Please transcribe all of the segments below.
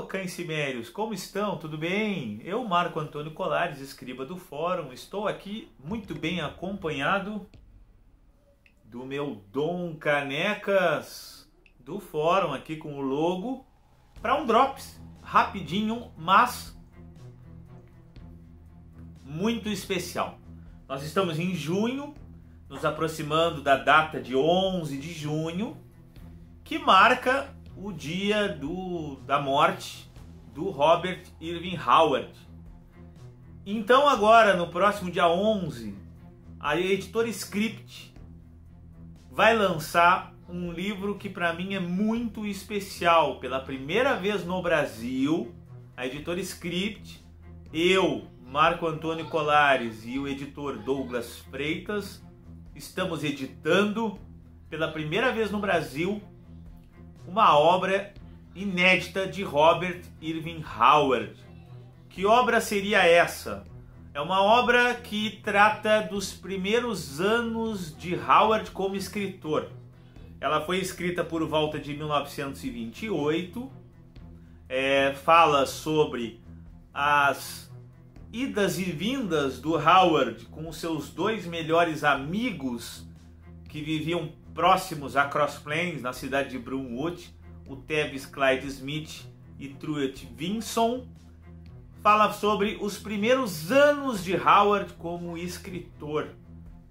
Ô, cancimérios, como estão? Tudo bem? Eu, Marco Antônio Colares, escriba do fórum, estou aqui muito bem acompanhado do meu Dom Canecas do fórum aqui com o logo para um drops rapidinho, mas muito especial. Nós estamos em junho, nos aproximando da data de 11 de junho, que marca o dia do, da morte do Robert Irving Howard. Então agora, no próximo dia 11, a editora Script vai lançar um livro que para mim é muito especial. Pela primeira vez no Brasil, a editora Script, eu, Marco Antônio Colares e o editor Douglas Freitas estamos editando pela primeira vez no Brasil uma obra inédita de Robert Irving Howard. Que obra seria essa? É uma obra que trata dos primeiros anos de Howard como escritor. Ela foi escrita por volta de 1928, é, fala sobre as idas e vindas do Howard com seus dois melhores amigos que viviam próximos a Cross Plains, na cidade de Broomwood, o Tevis Clyde Smith e Truett Vinson, fala sobre os primeiros anos de Howard como escritor,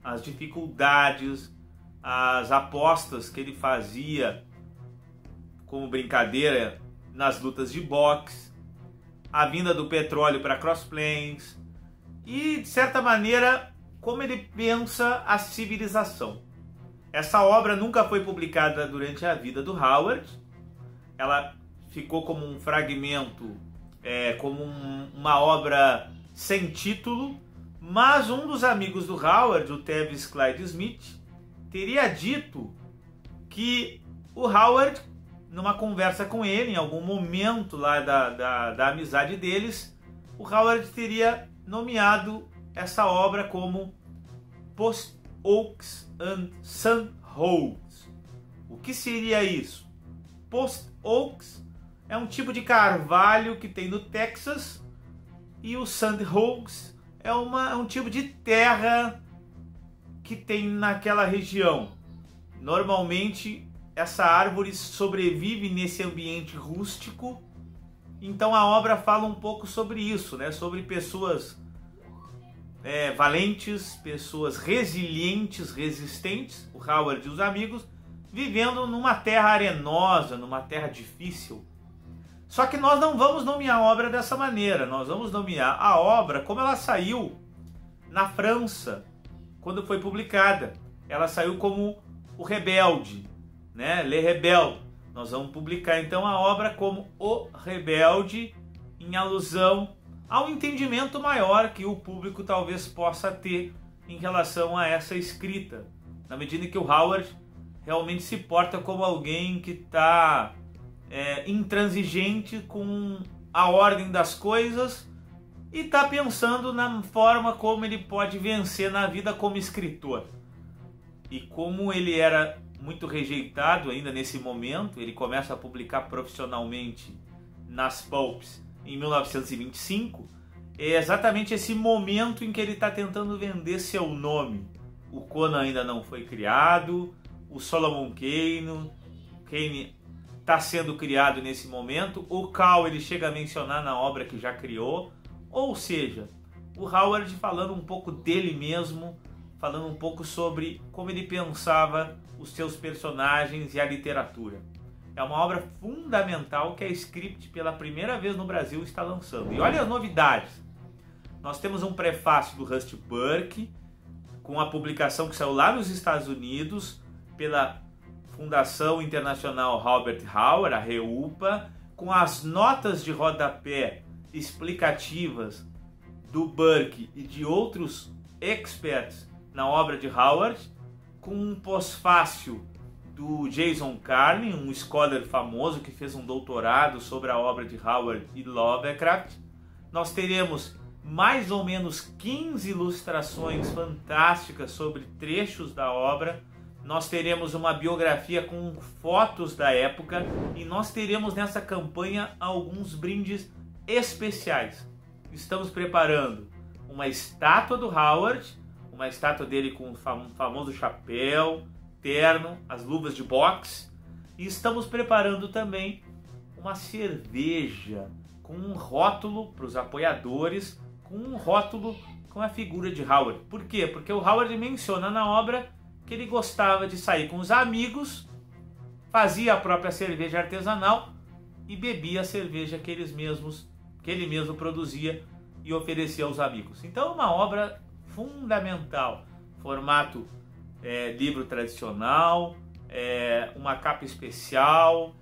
as dificuldades, as apostas que ele fazia como brincadeira nas lutas de boxe, a vinda do petróleo para Cross Plains e, de certa maneira, como ele pensa a civilização. Essa obra nunca foi publicada durante a vida do Howard. Ela ficou como um fragmento, é, como um, uma obra sem título. Mas um dos amigos do Howard, o Tevis Clyde Smith, teria dito que o Howard, numa conversa com ele, em algum momento lá da, da, da amizade deles, o Howard teria nomeado essa obra como Post Oaks and Sandholz. O que seria isso? Post Oaks é um tipo de carvalho que tem no Texas e o Sandholz é, uma, é um tipo de terra que tem naquela região. Normalmente essa árvore sobrevive nesse ambiente rústico. Então a obra fala um pouco sobre isso, né? Sobre pessoas é, valentes, pessoas resilientes, resistentes, o Howard e os amigos, vivendo numa terra arenosa, numa terra difícil. Só que nós não vamos nomear a obra dessa maneira, nós vamos nomear a obra como ela saiu na França, quando foi publicada. Ela saiu como O Rebelde, né? Le Rebel. Nós vamos publicar então a obra como O Rebelde, em alusão há um entendimento maior que o público talvez possa ter em relação a essa escrita, na medida que o Howard realmente se porta como alguém que está é, intransigente com a ordem das coisas e está pensando na forma como ele pode vencer na vida como escritor. E como ele era muito rejeitado ainda nesse momento, ele começa a publicar profissionalmente nas pulps em 1925, é exatamente esse momento em que ele está tentando vender seu nome. O Conan ainda não foi criado, o Solomon Kane, Kane está sendo criado nesse momento, o Cal ele chega a mencionar na obra que já criou, ou seja, o Howard falando um pouco dele mesmo, falando um pouco sobre como ele pensava os seus personagens e a literatura. É uma obra fundamental que a Script, pela primeira vez no Brasil, está lançando. E olha as novidades. Nós temos um prefácio do Rust Burke, com a publicação que saiu lá nos Estados Unidos, pela Fundação Internacional Robert Howard, a REUPA, com as notas de rodapé explicativas do Burke e de outros experts na obra de Howard, com um pós-fácil do Jason Carney, um scholar famoso que fez um doutorado sobre a obra de Howard e Lovecraft. Nós teremos mais ou menos 15 ilustrações fantásticas sobre trechos da obra. nós teremos uma biografia com fotos da época e nós teremos nessa campanha alguns brindes especiais. Estamos preparando uma estátua do Howard, uma estátua dele com o famoso chapéu, terno, as luvas de boxe, e estamos preparando também uma cerveja com um rótulo para os apoiadores, com um rótulo com a figura de Howard. Por quê? Porque o Howard menciona na obra que ele gostava de sair com os amigos, fazia a própria cerveja artesanal e bebia a cerveja que eles mesmos, que ele mesmo produzia e oferecia aos amigos. Então, uma obra fundamental, formato é, livro tradicional, é, uma capa especial,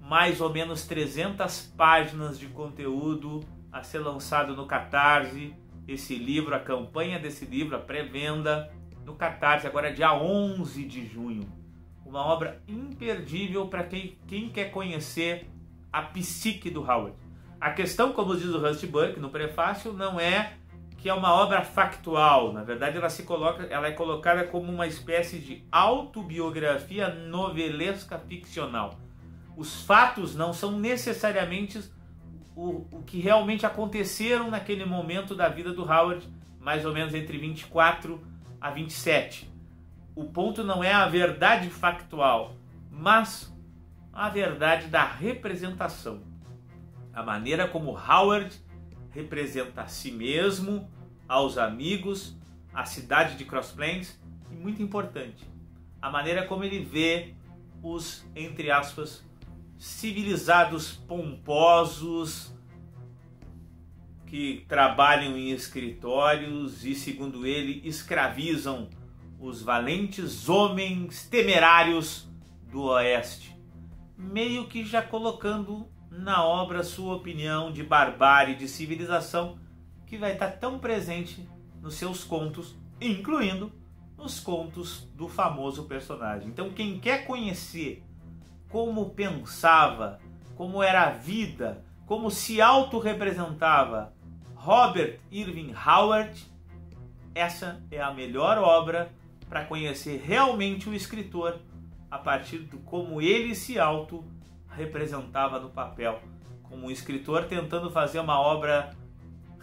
mais ou menos 300 páginas de conteúdo a ser lançado no Catarse. Esse livro, a campanha desse livro, a pré-venda no Catarse, agora dia 11 de junho. Uma obra imperdível para quem, quem quer conhecer a psique do Howard. A questão, como diz o Rusty Burke no prefácio, não é que é uma obra factual. Na verdade, ela se coloca, ela é colocada como uma espécie de autobiografia novelesca ficcional. Os fatos não são necessariamente o, o que realmente aconteceram naquele momento da vida do Howard, mais ou menos entre 24 a 27. O ponto não é a verdade factual, mas a verdade da representação. A maneira como Howard representa a si mesmo, aos amigos, a cidade de Cross Plains e muito importante, a maneira como ele vê os entre aspas civilizados pomposos que trabalham em escritórios e, segundo ele, escravizam os valentes homens temerários do Oeste, meio que já colocando na obra sua opinião de barbárie, de civilização, que vai estar tão presente nos seus contos, incluindo nos contos do famoso personagem. Então, quem quer conhecer como pensava, como era a vida, como se autorrepresentava Robert Irving Howard, essa é a melhor obra para conhecer realmente o escritor a partir de como ele se auto representava no papel, como um escritor tentando fazer uma obra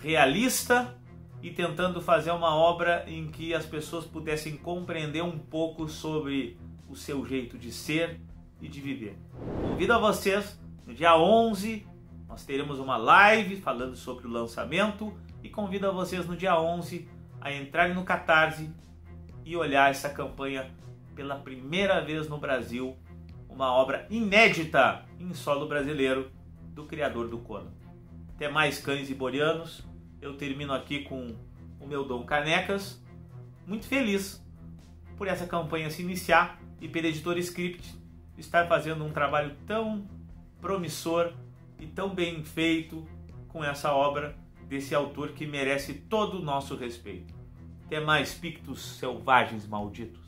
realista e tentando fazer uma obra em que as pessoas pudessem compreender um pouco sobre o seu jeito de ser e de viver. Convido a vocês, no dia 11, nós teremos uma live falando sobre o lançamento e convido a vocês no dia 11 a entrarem no Catarse e olhar essa campanha pela primeira vez no Brasil, uma obra inédita em solo brasileiro do criador do Conan. Até mais cães e borianos. Eu termino aqui com o meu Dom Canecas, muito feliz por essa campanha se iniciar e pela editora Script estar fazendo um trabalho tão promissor e tão bem feito com essa obra desse autor que merece todo o nosso respeito. Até mais, pictos selvagens malditos.